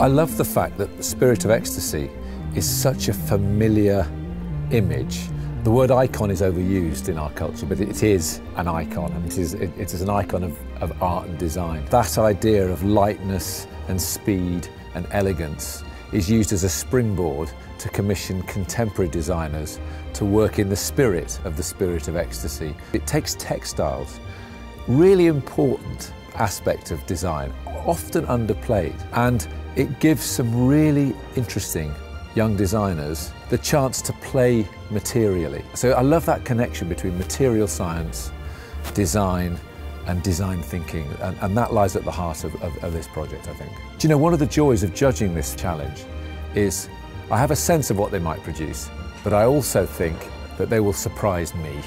I love the fact that the spirit of ecstasy is such a familiar image. The word icon is overused in our culture, but it is an icon, and it is, it, it is an icon of, of art and design. That idea of lightness and speed and elegance is used as a springboard to commission contemporary designers to work in the spirit of the spirit of ecstasy. It takes textiles, really important aspect of design, often underplayed, and it gives some really interesting young designers the chance to play materially. So I love that connection between material science, design, and design thinking, and, and that lies at the heart of, of, of this project, I think. Do you know, one of the joys of judging this challenge is I have a sense of what they might produce, but I also think that they will surprise me.